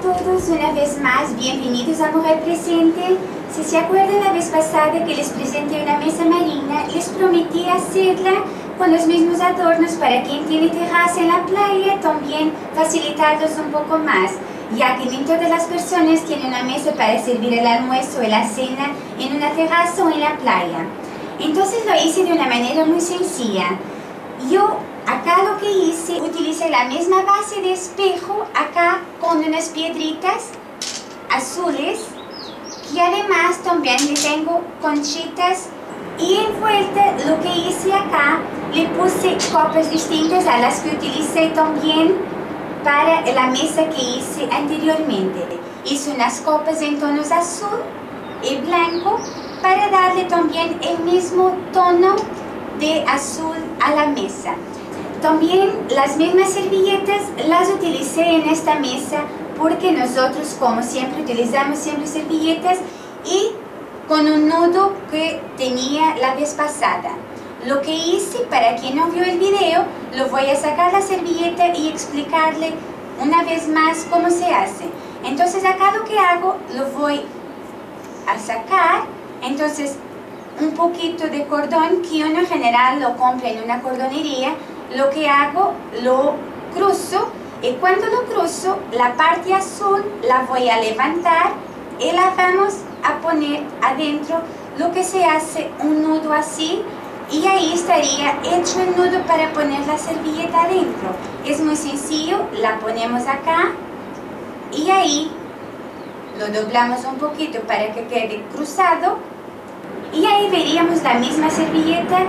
todos una vez más, bienvenidos a Mujer Presente. Si se acuerdan la vez pasada que les presenté una mesa marina, les prometí hacerla con los mismos adornos para quien tiene terraza en la playa, también facilitarlos un poco más, ya que ni todas las personas tienen una mesa para servir el almuerzo o la cena en una terraza o en la playa. Entonces lo hice de una manera muy sencilla. Yo acá lo que hice, la misma base de espejo acá con unas piedritas azules y además también le tengo conchitas y envuelta lo que hice acá le puse copas distintas a las que utilicé también para la mesa que hice anteriormente. Hice unas copas en tonos azul y blanco para darle también el mismo tono de azul a la mesa. También las mismas servilletas las utilicé en esta mesa porque nosotros como siempre utilizamos siempre servilletas y con un nudo que tenía la vez pasada. Lo que hice, para quien no vio el video, lo voy a sacar la servilleta y explicarle una vez más cómo se hace. Entonces acá lo que hago, lo voy a sacar, entonces un poquito de cordón que uno en general lo compra en una cordonería, lo que hago, lo cruzo y cuando lo cruzo, la parte azul la voy a levantar y la vamos a poner adentro lo que se hace un nudo así y ahí estaría hecho el nudo para poner la servilleta adentro. Es muy sencillo, la ponemos acá y ahí lo doblamos un poquito para que quede cruzado y ahí veríamos la misma servilleta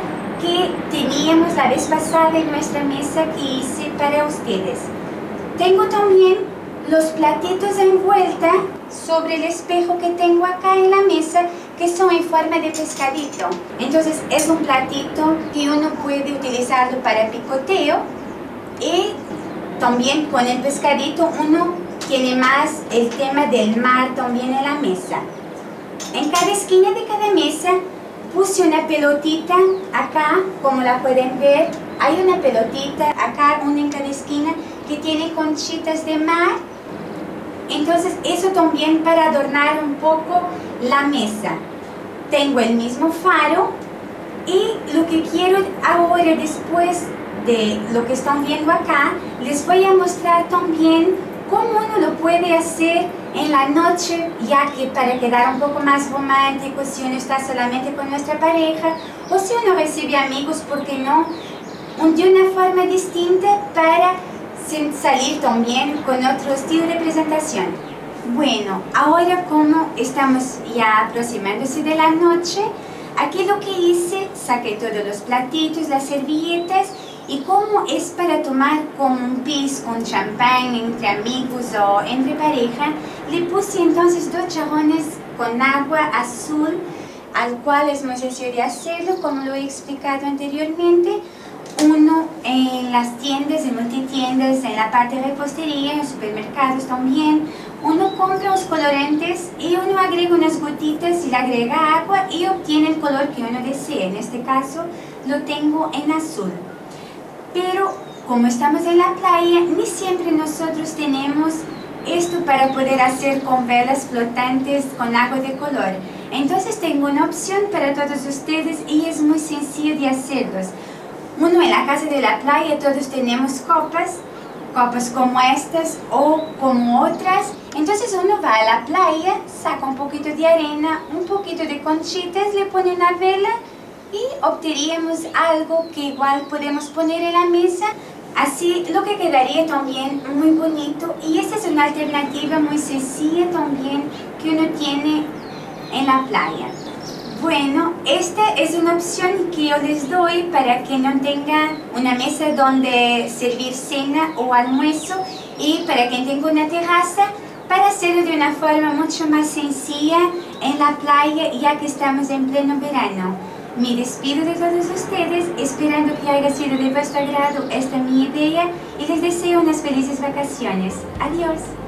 que teníamos la vez pasada en nuestra mesa que hice para ustedes. Tengo también los platitos envuelta sobre el espejo que tengo acá en la mesa que son en forma de pescadito. Entonces es un platito que uno puede utilizarlo para picoteo y también con el pescadito uno tiene más el tema del mar también en la mesa. En cada esquina de cada mesa puse una pelotita acá, como la pueden ver. Hay una pelotita acá, una en cada esquina, que tiene conchitas de mar entonces eso también para adornar un poco la mesa. Tengo el mismo faro y lo que quiero ahora después de lo que están viendo acá, les voy a mostrar también cómo uno lo puede hacer en la noche, ya que para quedar un poco más romántico, si uno está solamente con nuestra pareja, o si uno recibe amigos, ¿por qué no? De una forma distinta para salir también con otro estilo de presentación. Bueno, ahora como estamos ya aproximándose de la noche, aquí lo que hice, saqué todos los platitos, las servilletas y como es para tomar como un pis con champán entre amigos o entre pareja, le puse entonces dos jarrones con agua azul, al cual es de hacerlo, como lo he explicado anteriormente, uno en las tiendas, en multitiendas, en la parte de repostería, en supermercados también, uno compra los colorantes y uno agrega unas gotitas y le agrega agua y obtiene el color que uno desee. En este caso lo tengo en azul. Pero como estamos en la playa, ni siempre nosotros tenemos esto para poder hacer con velas flotantes con agua de color. Entonces tengo una opción para todos ustedes y es muy sencillo de hacerlos. Uno en la casa de la playa todos tenemos copas, copas como estas o como otras. Entonces uno va a la playa, saca un poquito de arena, un poquito de conchitas, le pone una vela y obtendríamos algo que igual podemos poner en la mesa. Así lo que quedaría también muy bonito y esta es una alternativa muy sencilla también que uno tiene en la playa. Bueno, esta es una opción que yo les doy para que no tengan una mesa donde servir cena o almuerzo y para quien tenga una terraza para hacerlo de una forma mucho más sencilla en la playa ya que estamos en pleno verano. Me despido de todos ustedes esperando que haya sido de vuestro agrado esta mi idea y les deseo unas felices vacaciones. Adiós.